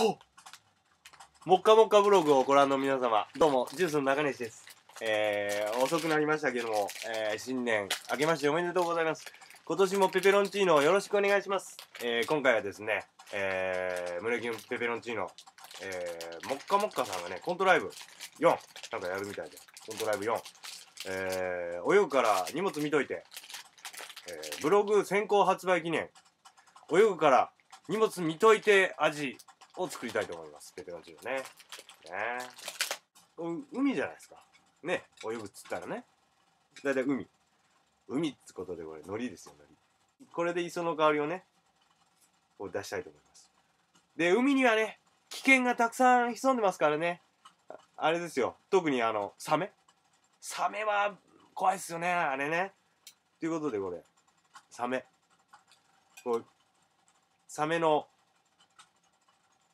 ほもっかもっかブログをご覧の皆様、どうも、ジュースの中西です。えー、遅くなりましたけども、えー、新年明けましておめでとうございます。今年もペペロンチーノをよろしくお願いします。えー、今回はですね、えー、胸キュンペペロンチーノ、えー、もっかもっかさんがね、コントライブ4、なんかやるみたいで、コントライブ4、えー、泳ぐから荷物見といて、えー、ブログ先行発売記念、泳ぐから荷物見といて味を作りたいと思います。ペペロチーノね。ね海じゃないですか。ね、泳ぐっつったらね。だいたい海。海っつことでこれ、海苔ですよ、海苔。これで磯の香りをね、こう出したいと思います。で、海にはね、危険がたくさん潜んでますからね。あれですよ。特にあの、サメ。サメは怖いっすよね、あれね。ということでこれ、サメ。こう、サメの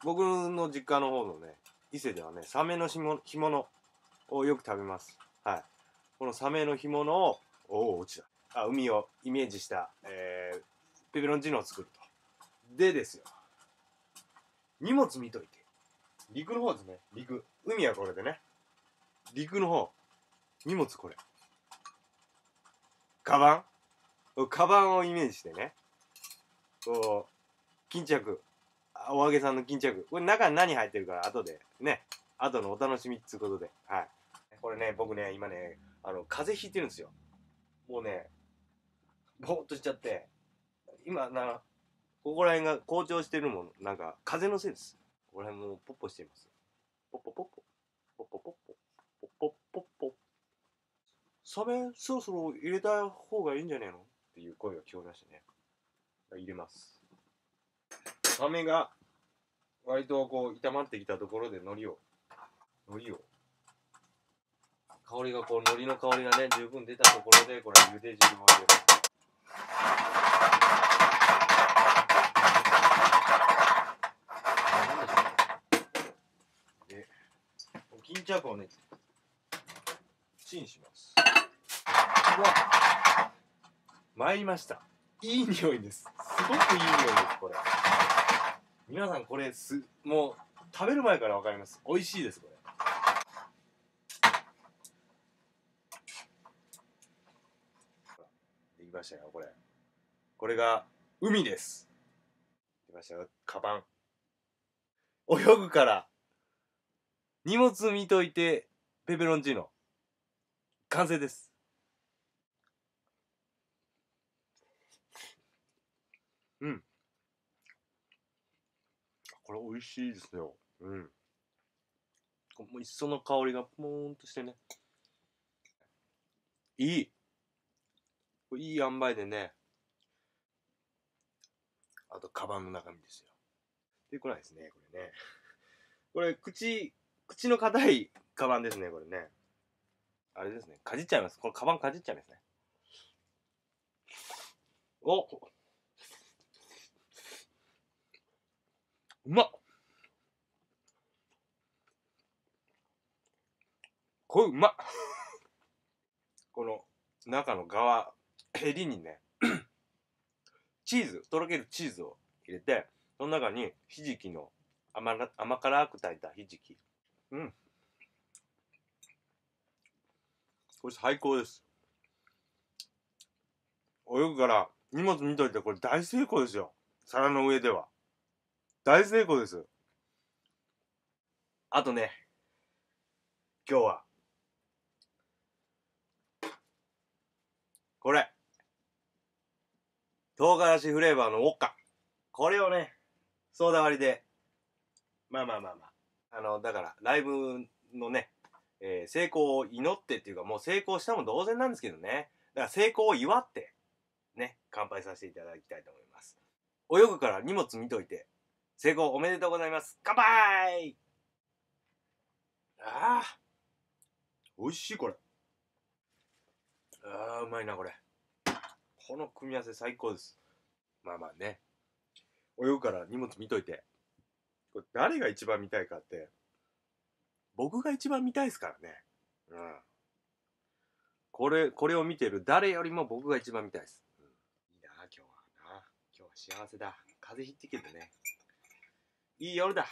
僕の実家の方のね伊勢ではねサメの干物をよく食べます。はい。このサメの干物をおお落ちた。あ海をイメージした、えー、ペペロンチーノを作ると。でですよ。荷物見といて。陸の方ですね。陸。海はこれでね。陸の方。荷物これ。カバン？カバンをイメージしてね。こう巾着。お揚げさんの巾着。これ中に何入ってるから後で。ね。後のお楽しみっつうことで。はい。これね僕ね今ねあの風邪ひいてるんですよ。もうねぼーっとしちゃって。今なここら辺が好調してるもん。なんか風のせいです。ここら辺もポッポしています。ポッポポッポ。ポッポポッポ。ポッポポッポ。サメそろそろ入れた方がいいんじゃねえの？っていう声が聞こえましたね。入れます。サメが割とこう炒まってきたところで海苔を海苔を。香りがこう海苔の香りがね十分出たところでこれ茹で汁を入れますで巾着をねチンします。うわ。参りました。いい匂いです。すごくいい匂いですこれ。皆さんこれすもう食べる前から分かります。美味しいですこれ。できましたよこれ。これが海です。できましたよカバン。泳ぐから荷物見といてペペロンチーノ。完成です。うん。これ美味しいですよ。うん。もう磯の香りがポーンとしてね。いい。いい塩梅でね。あと、カバンの中身ですよ。でこないですね、これね。これ、口、口の硬いカバンですね、これね。あれですね。かじっちゃいます。これ、カバンかじっちゃいますね。おうまっこれうまっ この中の側、ヘリにね、チーズ、とろけるチーズを入れて、その中にひじきの甘甘辛く炊いたひじき。うん。これ最高です。泳ぐから荷物見といてこれ大成功ですよ。皿の上では。大成功です。あとね、今日は、これ、唐辛子フレーバーのウォッカ。これをね、ソーダ割りで、まあまあまあまあ。あの、だから、ライブのね、えー、成功を祈ってっていうか、もう成功したも同然なんですけどね。だから成功を祝って、ね、乾杯させていただきたいと思います。泳ぐから荷物見といて、成功おめでとうございます。乾杯ああ。美味しいこれ。ああ、うまいなこれ。この組み合わせ最高です。まあまあね。泳ぐから荷物見といて。これ誰が一番見たいかって、僕が一番見たいですからね。うん。これ、これを見てる誰よりも僕が一番見たいです。うん、いいな、今日はな。今日は幸せだ。風邪ひいてけどね。いい夜だ